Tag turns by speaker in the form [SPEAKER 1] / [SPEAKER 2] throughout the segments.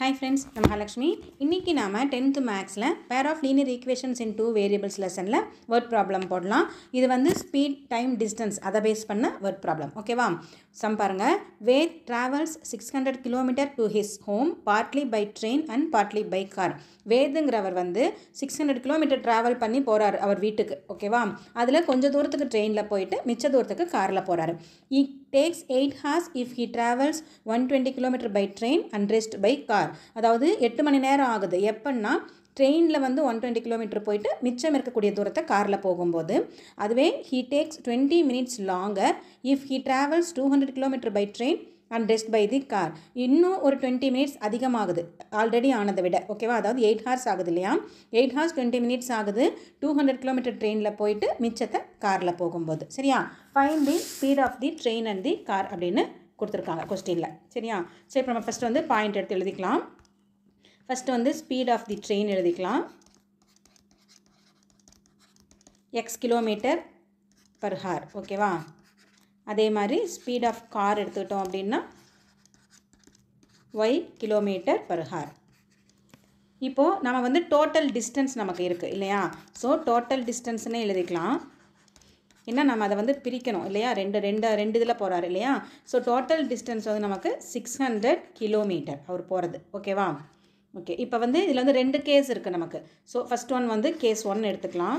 [SPEAKER 1] Hi friends நம்ம மகாலட்சுமி. இன்றைக்கி நாம் டென்த்து மேக்ஸில் pair of linear equations in two variables லெசனில் வேர்ட் ப்ராப்ளம் போடலாம். இது வந்து ஸ்பீட் டைம் டிஸ்டன்ஸ் அதை பேஸ் பண்ண வேர்ட் ப்ராப்ளம் ஓகேவா சம் பாருங்கள் Ved travels six hundred kilometre to his home partly by train and partly by car வேதுங்கிறவர் வந்து six hundred kilometre travel பண்ணி போகிறார் அவர் வீட்டுக்கு. ஓகேவா அதில் கொஞ்சம் தூரத்துக்கு ட்ரெயினில் போயிட்டு மிச்ச தூரத்துக்கு காரில் போகிறாரு he takes eight hours if he travels one twenty kilometre by train and rest by car அதாவது எட்டு மணி நேரம் ஆகுது. எப்போன்னா ட்ரெயினில் வந்து ஒன் டுவெண்ட்டி கிலோமீட்டர் போயிட்டு மிச்சம் இருக்கக்கூடிய தூரத்தை காரில் போகும்போது. அதுவே he takes twenty minutes longer if he travels two hundred kilometre by train and rest by the car இன்னும் ஒரு டுவெண்ட்டி மினிட்ஸ் அதிகமாகுது. ஆல்ரெடி ஆனதை விட. ஓகேவா அதாவது எயிட் ஹார்ஸ் ஆகுது இல்லையா? எயிட் ஹார்ஸ் டுவெண்ட்டி மினிட்ஸ் ஆகுது. டூ ஹண்ட்ரட் கிலோமீட்டர் ட்ரெயினில் போயிட்டு மிச்சத்தை காரில் போகும்போது. சரியா? Fine the speed of the train and the car அப்படின்னு கொடுத்துருக்காங்க கொஸ்டினில் சரியா? சரி இப்போ நம்ம ஃபஸ்ட்டு வந்து பாயிண்ட் எடுத்து எழுதிக்கலாம். ஃபஸ்ட்டு வந்து ஸ்பீட் ஆஃப் தி ட்ரெயின் எழுதிக்கலாம். எக்ஸ் கிலோமீட்டர் பர் ஹார் ஓகேவா அதே மாதிரி ஸ்பீட் ஆஃப் கார் எடுத்துக்கிட்டோம் அப்படின்னா ஒய் கிலோமீட்டர் பர் ஹார் இப்போது நம்ம வந்து டோட்டல் டிஸ்டன்ஸ் நமக்கு இருக்குது இல்லையா? ஸோ டோட்டல் டிஸ்டன்ஸ்னே எழுதிக்கலாம். ஏன்னா நம்ம அதை வந்து பிரிக்கணும் இல்லையா? ரெண்டு ரெண்டு ரெண்டு இதில் போகிறாரு இல்லையா? ஸோ டோட்டல் டிஸ்டன்ஸ் வந்து நமக்கு சிக்ஸ் ஹண்ட்ரட் கிலோமீட்டர் அவர் போகிறது ஓகேவா ஓகே இப்போ வந்து இதில் வந்து ரெண்டு கேஸ் இருக்குது நமக்கு. ஸோ ஃபஸ்ட் ஒன் வந்து கேஸ் ஒன் எடுத்துக்கலாம்.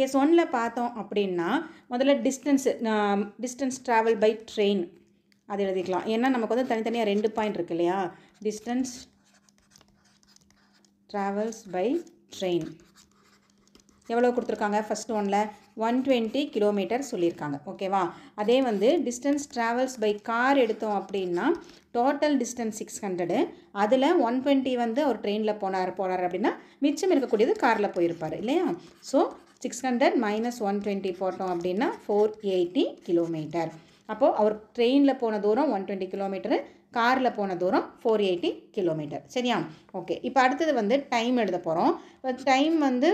[SPEAKER 1] கேஸ் ஒனில் பார்த்தோம் அப்படின்னா முதல்ல distance distance travel by train அது எழுதிக்கலாம். ஏன்னா நமக்கு வந்து தனித்தனியாக ரெண்டு பாயிண்ட் இருக்கு இல்லையா? டிஸ்டன்ஸ் ட்ராவல்ஸ் பை ட்ரெயின் எவ்வளோ கொடுத்துருக்காங்க? ஃபஸ்ட் ஒனில் ஒன் டுவெண்ட்டி கிலோமீட்டர் சொல்லியிருக்காங்க. ஓகேவா அதே வந்து டிஸ்டன்ஸ் ட்ராவல்ஸ் பை கார் எடுத்தோம் அப்படின்னா டோட்டல் டிஸ்டன்ஸ் சிக்ஸ் ஹண்ட்ரடு அதில் ஒன் டுவெண்ட்டி வந்து அவர் ட்ரெயினில் போனார் போனார் அப்படின்னா மிச்சம் இருக்கக்கூடியது காரில் போயிருப்பார் இல்லையா? So six hundred minus one twenty போட்டோம் அப்படின்னா ஃபோர் எயிட்டி கிலோமீட்டர் அப்போது அவர் ட்ரெயினில் போன தூரம் ஒன் டுவெண்ட்டி கிலோமீட்டரு காரில் போன தூரம் ஃபோர் எயிட்டி கிலோமீட்டர் சரியா? ஓகே இப்போ அடுத்தது வந்து டைம் எழுத போகிறோம் டைம் வந்து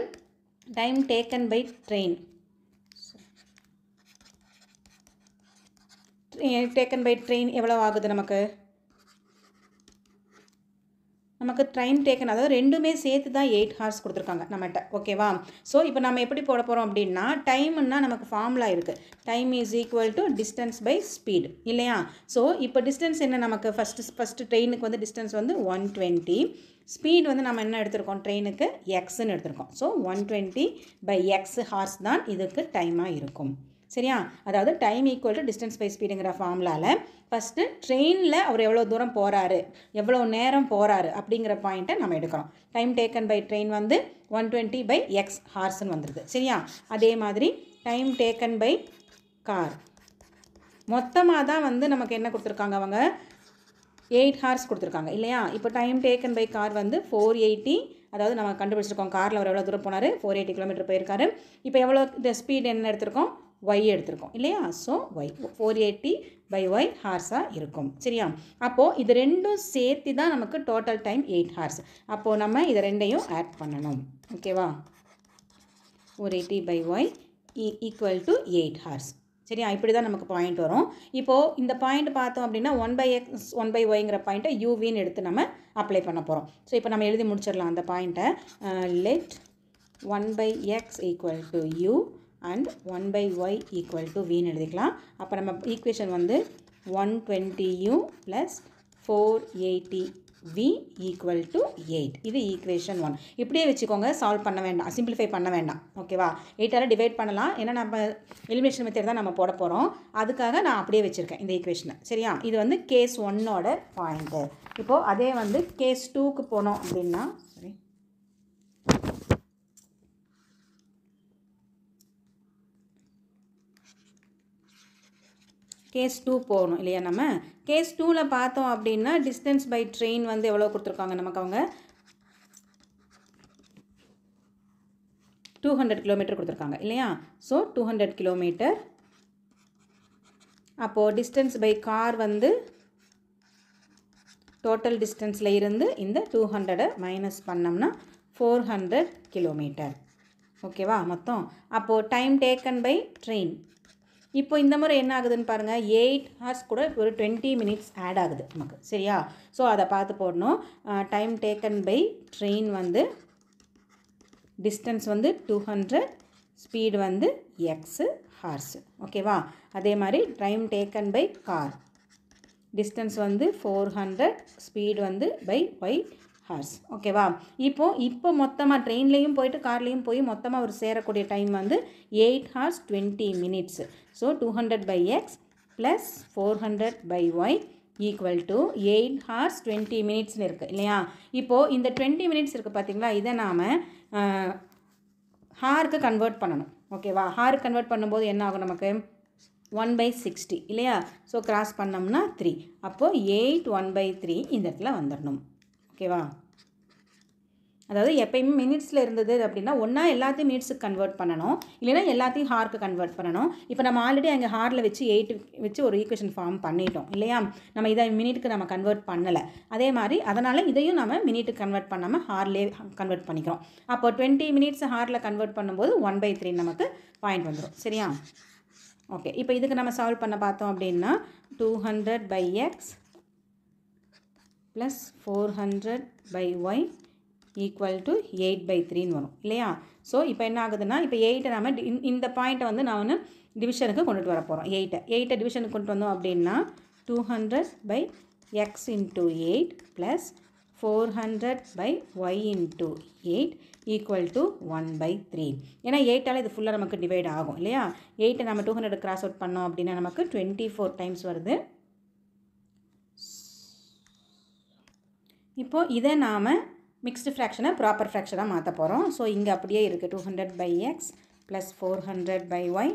[SPEAKER 1] time taken by train taken by train எவ்வளோ ஆகுது நமக்கு? நமக்கு ட்ரெயின் டேக்கன் அதாவது ரெண்டுமே சேர்த்து தான் எயிட் ஹார்ஸ் கொடுத்துருக்காங்க நம்மகிட்ட ஓகேவா ஸோ இப்போ நம்ம எப்படி போட போகிறோம் அப்படின்னா டைம்னா நமக்கு ஃபார்முலா இருக்குது time is equal to distance by speed இல்லையா? ஸோ இப்போ டிஸ்டன்ஸ் என்ன நமக்கு? ஃபஸ்ட்டு ஃபஸ்ட்டு ட்ரெயினுக்கு வந்து டிஸ்டன்ஸ் வந்து ஒன் டுவெண்ட்டி ஸ்பீட் வந்து நம்ம என்ன எடுத்திருக்கோம்? ட்ரெயினுக்கு எக்ஸ்ன்னு எடுத்திருக்கோம். So one twenty by x hours தான் இதுக்கு டைமாக இருக்கும். சரியா? அதாவது time equal to distance by ஸ்பீடுங்கிற ஃபார்முலாவில் ஃபஸ்ட்டு ட்ரெயினில் அவர் எவ்வளோ தூரம் போகிறாரு எவ்வளோ நேரம் போகிறாரு அப்படிங்கிற பாயிண்ட்டை நம்ம எடுக்கிறோம். டைம் டேக்கன் பை ட்ரெயின் வந்து ஒன் டுவெண்ட்டி பை எக்ஸ் ஹார்ஸ்னு வந்துடுது சரியா? அதே மாதிரி டைம் டேக்கன் பை கார் மொத்தமாக தான் வந்து நமக்கு என்ன கொடுத்துருக்காங்க அவங்க? எயிட் ஹார்ஸ் கொடுத்துருக்காங்க இல்லையா? இப்போ டைம் டேக்கன் பை கார் வந்து ஃபோர் எயிட்டி அதாவது நம்ம கண்டுபிடிச்சிருக்கோம் காரில் அவர் எவ்வளோ தூரம் போனார்? ஃபோர் எயிட்டி கிலோமீட்டர் போயிருக்காரு. இப்போ எவ்வளோ இந்த ஸ்பீட் என்ன எடுத்திருக்கோம்? ஒய் எடுத்திருக்கோம். இல்லையா? So y four eighty by y ஹார்ஸாக இருக்கும். சரியா? அப்போது இது ரெண்டும் சேர்த்து தான் நமக்கு டோட்டல் டைம் எயிட் ஹார்ஸ் அப்போது நம்ம இதை ரெண்டையும் ஆட் பண்ணணும். ஓகேவா four eighty by y equal to eight hours சரியா? இப்படி தான் நமக்கு பாயிண்ட் வரும். இப்போது இந்த பாயிண்ட் பார்த்தோம் அப்படின்னா one by x one by ஒய்ங்கிற பாயிண்ட்டை யூவின்னு எடுத்து நம்ம அப்ளை பண்ண போகிறோம் ஸோ இப்போ நம்ம எழுதி முடிச்சிடலாம் அந்த பாயிண்ட்டை let one by x equal to u and one by y equal to வின்னு எழுதிக்கலாம். அப்போ நம்ம ஈக்குவேஷன் வந்து one twenty u plus four eighty v equal to eight இது ஈக்குவேஷன் ஒன் இப்படியே வச்சுக்கோங்க சால்வ் பண்ண வேண்டாம் சிம்பிளிஃபை பண்ண வேண்டாம். ஓகேவா எயிட்டால் டிவைட் பண்ணலாம். ஏன்னா நம்ம எலிமினேஷன் மெத்தட் தான் நம்ம போட போகிறோம் அதுக்காக நான் அப்படியே வச்சுருக்கேன் இந்த ஈக்குவேஷனை சரியா? இது வந்து கேஸ் ஒன்னோட பாயிண்ட்டு இப்போது அதே வந்து கேஸ் டூக்கு போனோம் அப்படின்னா சரி கேஸ் டூ போகணும் இல்லையா நம்ம? கேஸ் டூவில் பார்த்தோம் அப்படின்னா டிஸ்டன்ஸ் பை ட்ரெயின் வந்து எவ்வளோ கொடுத்துருக்காங்க நமக்கு அவங்க? டூ ஹண்ட்ரட் கிலோமீட்டர் கொடுத்துருக்காங்க இல்லையா? ஸோ டூ ஹண்ட்ரட் கிலோமீட்டர் அப்போது டிஸ்டன்ஸ் பை கார் வந்து டோட்டல் டிஸ்டன்ஸில் இருந்து இந்த டூ ஹண்ட்ரடை மைனஸ் பண்ணோம்னா ஃபோர் ஹண்ட்ரட் கிலோமீட்டர் ஓகேவா மொத்தம். அப்போது டைம் டேக்கன் பை ட்ரெயின் இப்போ இந்த முறை என்ன ஆகுதுன்னு பாருங்கள் எயிட் ஹார்ஸ் கூட ஒரு டுவெண்ட்டி மினிட்ஸ் ஆட் ஆகுது நமக்கு சரியா? ஸோ அதை பார்த்து போடணும். டைம் டேக்கன் பை ட்ரெயின் வந்து டிஸ்டன்ஸ் வந்து டூ ஹண்ட்ரட் ஸ்பீடு வந்து எக்ஸு ஹார்ஸு ஓகேவா அதே மாதிரி time taken by car distance வந்து ஃபோர் ஹண்ட்ரட் ஸ்பீடு வந்து பை ஒய் ஹார்ஸ் ஓகேவா இப்போது இப்போ மொத்தமாக ட்ரெயின்லேயும் போயிட்டு கார்லேயும் போய் மொத்தமாக ஒரு சேரக்கூடிய டைம் வந்து eight hours twenty minutes so two hundred by x plus four hundred by y equal to eight hours twenty மினிட்ஸ்னு இருக்குது இல்லையா? இப்போது இந்த டுவெண்ட்டி மினிட்ஸ் இருக்குது பார்த்தீங்களா இதை நாம் ஹாருக்கு கன்வெர்ட் பண்ணணும். ஓகேவா ஹார் கன்வெர்ட் பண்ணும்போது என்ன ஆகும் நமக்கு? ஒன் பை சிக்ஸ்டி இல்லையா? ஸோ கிராஸ் பண்ணோம்னா த்ரீ அப்போது எயிட் ஒன் பை த்ரீ இந்த இடத்துல வந்துடணும் ஓகேவா? அதாவது எப்பயுமே மினிட்ஸில் இருந்தது அப்படின்னா ஒன்றா எல்லாத்தையும் மினிட்ஸுக்கு கன்வெர்ட் பண்ணணும். இல்லைன்னா எல்லாத்தையும் ஹார்க்கு கன்வெர்ட் பண்ணணும். இப்போ நம்ம ஆல்ரெடி அங்கே ஹாரில் வச்சு எயிட் வச்சு ஒரு ஈக்குவேஷன் ஃபார்ம் பண்ணிட்டோம். இல்லையா? நம்ம இதை மினிட்டுக்கு நம்ம கன்வெர்ட் பண்ணலை. அதே மாதிரி அதனால் இதையும் நம்ம மினிட்டுக்கு கன்வெர்ட் பண்ணாமல் ஹார்லேயே கன்வெர்ட் பண்ணிக்கிறோம். அப்போ டுவெண்ட்டி மினிட்ஸ் ஹாரில் கன்வெர்ட் பண்ணும்போது ஒன் பை த்ரீ நமக்கு பாயிண்ட் வந்துடும் சரியா? ஓகே இப்போ இதுக்கு நம்ம சால்வ் பண்ண பார்த்தோம் அப்படின்னா two hundred by x plus four hundred by y equal to eight by த்ரீன்னு வரும். இல்லையா? ஸோ இப்போ என்ன ஆகுதுன்னா இப்போ எயிட்டை நம்ம இந்த- பாயிண்ட்டை வந்து நான் வந்து டிவிஷனுக்கு கொண்டுட்டு வர போகிறோம் எயிட்டை எயிட்டை டிவிஷனுக்கு கொண்டு வந்தோம் அப்படின்னா two hundred by x into eight plus four hundred by y into eight equal to one by three ஏன்னா எயிட்டால் இது ஃபுல்லாக நமக்கு டிவைட் ஆகும் இல்லையா? எயிட்டை நம்ம டூ ஹண்ட்ரட் கிராஸ் அவுட் பண்ணோம் அப்படின்னா நமக்கு டுவெண்ட்டி ஃபோர் டைம்ஸ் வருது. இப்போது இதை நாம் மிக்ஸ்டு ஃப்ராக்ஷனை ப்ராப்பர் ஃப்ராக்ஷனாக மாற்ற போகிறோம் ஸோ இங்கே அப்படியே இருக்குது two hundred by x plus four hundred by y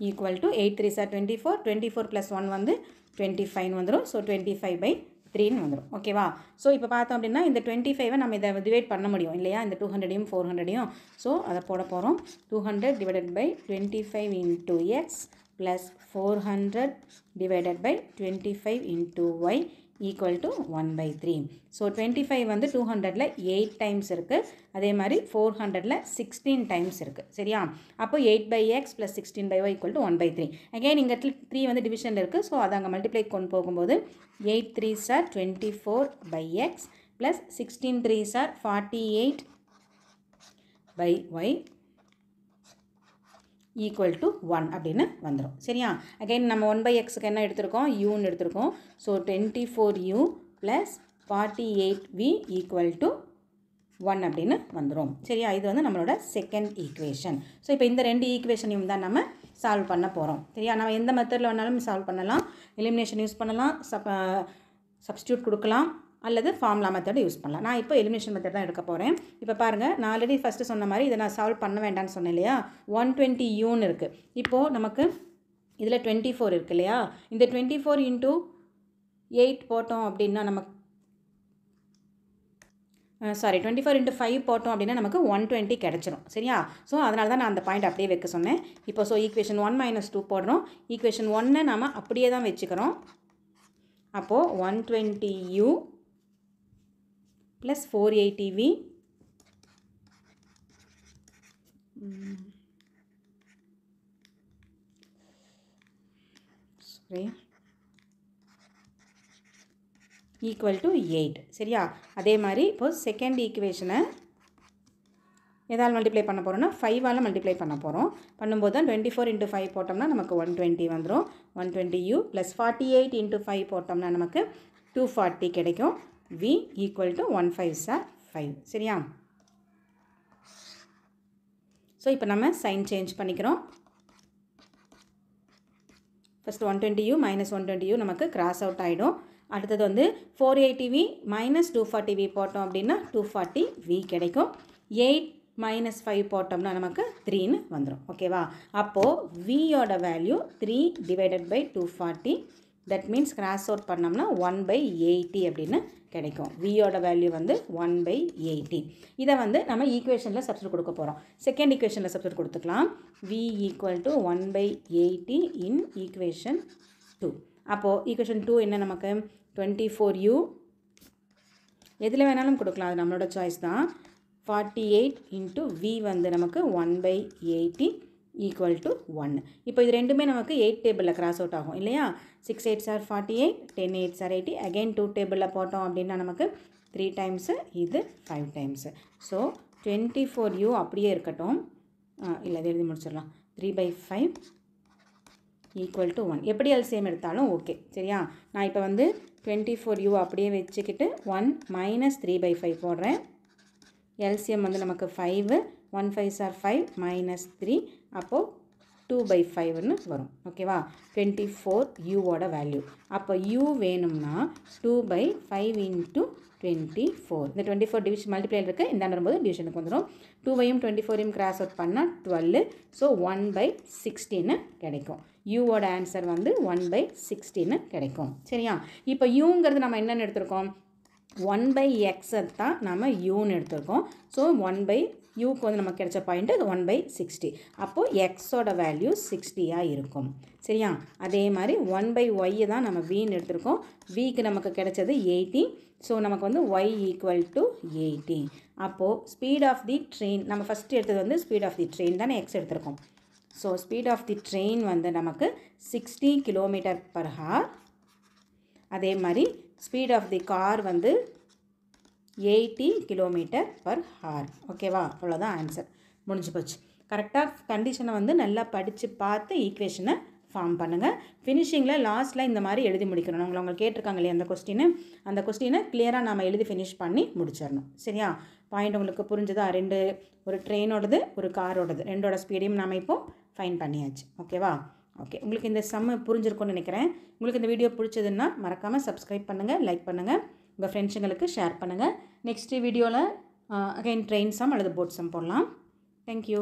[SPEAKER 1] equal to eight three sir twenty four twenty four plus one வந்து டுவெண்ட்டி ஃபைவ் வந்துடும் ஸோ டுவெண்ட்டி ஃபைவ் பை த்ரீன்னு வந்துடும் ஓகேவா ஸோ இப்போ பார்த்தோம் அப்படின்னா இந்த டுவெண்ட்டி ஃபைவை நம்ம இதை டிவைட் பண்ண முடியும் இல்லையா? இந்த டூ ஹண்ட்ரடையும் ஃபோர் ஹண்ட்ரடையும் ஸோ அதை போட போகிறோம் two hundred divided by twenty five into x plus four hundred divided by twenty five into y equal to one by three so twenty five வந்து டூ ஹண்ட்ரடில் எயிட் டைம்ஸ் இருக்குது அதே மாதிரி ஃபோர் ஹண்ட்ரடில் சிக்ஸ்டீன் டைம்ஸ் இருக்குது சரியா? அப்போ eight by x plus sixteen by y equal to one by three again இங்கே த்ரீ வந்து டிவிஷனில் இருக்குது ஸோ அதை அங்கே மல்டிப்ளை கொண்டு போகும்போது eight three sir twenty four by x plus sixteen three sir forty eight by y equal to one அப்படின்னு வந்துடும் சரியா? அகைன் நம்ம ஒன் பை எக்ஸுக்கு என்ன எடுத்திருக்கோம்? யூன்னு எடுத்திருக்கோம். So twenty four u plus forty eight v equal to one அப்படின்னு வந்துடும் சரியா? இது வந்து நம்மளோட செகண்ட் ஈக்குவேஷன் ஸோ இப்போ இந்த ரெண்டு ஈக்குவேஷனையும் தான் நம்ம சால்வ் பண்ண போகிறோம் சரியா? நம்ம எந்த மெத்தடில் வேணாலும் சால்வ் பண்ணலாம். எலிமினேஷன் யூஸ் பண்ணலாம். சப் சப்ஸ்டியூட் கொடுக்கலாம். அல்லது ஃபார்முலா மெத்தடை யூஸ் பண்ணலாம். நான் இப்போ எலிமினேஷன் மெத்தட் தான் எடுக்க போகிறேன் இப்போ பாருங்கள் நான் ஆல்ரெடி ஃபஸ்ட்டு சொன்ன மாதிரி இதை நான் சால்வ் பண்ண வேண்டாம்னு சொன்னேன் இல்லையா? ஒன் டுவெண்ட்டி யூன்னு இருக்குது இப்போது நமக்கு இதில் டுவெண்ட்டி ஃபோர் இருக்கு இல்லையா? இந்த டுவெண்ட்டி ஃபோர் இன்ட்டு எயிட் போட்டோம் அப்படின்னா நமக்கு sorry twenty four into five போட்டோம் அப்படின்னா நமக்கு ஒன் டுவெண்ட்டி கிடச்சிரும். சரியா? ஸோ அதனால தான் நான் அந்த பாயிண்ட் அப்படியே வைக்க சொன்னேன். இப்போ so equation one minus two போடுறோம். ஈக்குவேஷன் ஒன்னை நாம் அப்படியே தான் வச்சுக்கிறோம். அப்போது one twenty u plus four eighty v equal to eight சரியா? அதே மாதிரி இப்போது செகண்ட் ஈக்குவேஷனை எதால் மல்டிப்ளை பண்ண போகிறோம்னா ஃபைவால் மல்டிப்ளை பண்ண போகிறோம் பண்ணும்போது தான் டுவெண்ட்டி ஃபோர் இன்ட்டு ஃபைவ் போட்டோம்னா நமக்கு ஒன் டுவெண்ட்டி வந்துடும் one twenty u plus forty eight into five போட்டோம்னா நமக்கு டூ ஃபார்ட்டி கிடைக்கும். V equal to one five sir five சரியா? ஸோ இப்போ நம்ம சைன் சேஞ்ச் பண்ணிக்கிறோம். First one twenty u minus one twenty u நமக்கு கிராஸ் அவுட் ஆகிடும் அடுத்தது வந்து four eighty v minus two forty v போட்டோம் அப்படின்னா டூ ஃபார்ட்டி வி கிடைக்கும். எயிட் மைனஸ் ஃபைவ் போட்டோம்னா நமக்கு த்ரீன்னு வந்துடும் ஓகேவா அப்போது வியோட value three divided by two forty that means cross out பண்ணோம்னா ஒன் பை எயிட்டி அப்படின்னு கிடைக்கும். வியோட வேல்யூ வந்து ஒன் பை எயிட்டி இதை வந்து நம்ம ஈக்குவேஷனில் சப்ஸ்டியூட் கொடுக்க போகிறோம் செகண்ட் ஈக்குவேஷனில் சப்ஸ்டியூட் கொடுத்துக்கலாம். V equal to one by eighty in equation two அப்போது ஈக்குவேஷன் டூ என்ன நமக்கு? டுவெண்ட்டி ஃபோர் யூ எதில் வேணாலும் கொடுக்கலாம். அது நம்மளோட சாய்ஸ் தான். ஃபார்ட்டி எயிட் இன்ட்டு வி வந்து நமக்கு one by eighty equal to one இப்போ இது ரெண்டுமே நமக்கு எயிட் டேபிளில் கிராஸ் அவுட் ஆகும் இல்லையா? Six eight sir forty eight ten eight sir eighty again two டேபிளில் போட்டோம் அப்படின்னா நமக்கு த்ரீ டைம்ஸு இது five times so twenty four U அப்படியே இருக்கட்டும். இல்லை இது எழுதி முடிச்சிடலாம். Three by five equal to one எப்படி எல்சிஎம் எடுத்தாலும் ஓகே சரியா? நான் இப்போ வந்து டுவெண்ட்டி ஃபோர் யூ அப்படியே வச்சுக்கிட்டு one minus three by five போடுறேன். எல்சிஎம் வந்து நமக்கு five one five sir five minus three அப்போது டூ பை ஃபைவ்னு வரும். ஓகேவா டுவெண்ட்டி ஃபோர் யூவோட வேல்யூ அப்போ யூ வேணும்னா two by five into twenty four இந்த டுவெண்ட்டி ஃபோர் டிவிஷன் மல்டிப்ளைல் இருக்குது இந்த வரும்போது டிவிஷனுக்கு வந்துடும் டூவையும் டுவெண்ட்டி ஃபோரையும் கிராஸ் அவுட் பண்ணால் டுவெல் ஸோ ஒன் பை சிக்ஸ்டின்னு கிடைக்கும். யூவோட ஆன்சர் வந்து ஒன் பை சிக்ஸ்டின்னு கிடைக்கும். சரியா? இப்போ யூங்கிறது நம்ம என்னென்னு எடுத்திருக்கோம்? ஒன் பை எக்ஸை தான் நம்ம யூன்னு எடுத்திருக்கோம். ஸோ ஒன் பை யூக்கு வந்து நமக்கு கிடைச்ச பாயிண்ட் அது ஒன் பை சிக்ஸ்டி அப்போது எக்ஸோட வேல்யூ சிக்ஸ்டியாக இருக்கும். சரியா? அதே மாதிரி ஒன் பை ஒய்யை தான் நம்ம வின்னு எடுத்திருக்கோம். விக்கு நமக்கு கிடைச்சது எயிட்டி ஸோ நமக்கு வந்து ஒய் ஈக்குவல் டு எயிட்டி அப்போது ஸ்பீட் ஆஃப் தி ட்ரெயின் நம்ம ஃபஸ்ட்டு எடுத்தது வந்து ஸ்பீட் ஆஃப் தி ட்ரெயின் தானே எக்ஸ் எடுத்திருக்கோம். So speed of the train வந்து நமக்கு சிக்ஸ்டி கிலோமீட்டர் பர் ஹார் அதே மாதிரி ஸ்பீட் ஆஃப் தி கார் வந்து எயிட்டி கிலோமீட்டர் பர் ஹார். ஓகேவா அவ்வளோதான் ஆன்சர் முடிஞ்சு போச்சு. கரெக்டாக கண்டிஷனை வந்து நல்லா படித்து பார்த்து ஈக்குவேஷனை ஃபார்ம் பண்ணுங்கள் ஃபினிஷிங்கில் லாஸ்ட்டில் இந்த மாதிரி எழுதி முடிக்கணும். உங்களை அவங்க கேட்டிருக்காங்க இல்லையா அந்த கொஸ்டினை அந்த கொஸ்டினை கிளியராக நாம் எழுதி ஃபினிஷ் பண்ணி முடிச்சிடணும். சரியா? பாயிண்ட் உங்களுக்கு புரிஞ்சுதா? ரெண்டு ஒரு ட்ரெயினோடது ஒரு காரோடது. ரெண்டோட ஸ்பீடையும் நம்ம இப்போது ஃபைன் பண்ணியாச்சு. ஓகேவா ஓகே உங்களுக்கு இந்த சம்மு புரிஞ்சிருக்கும்னு நினைக்கிறேன். உங்களுக்கு இந்த வீடியோ பிடிச்சதுன்னா மறக்காமல் சப்ஸ்கிரைப் பண்ணுங்கள் லைக் பண்ணுங்கள் உங்கள் ஃப்ரெண்ட்ஸுங்களுக்கு ஷேர் பண்ணுங்கள். நெக்ஸ்ட் வீடியோவில் அகைன் ட்ரெயின் சம் அல்லது போட் சம் போடலாம். Thank you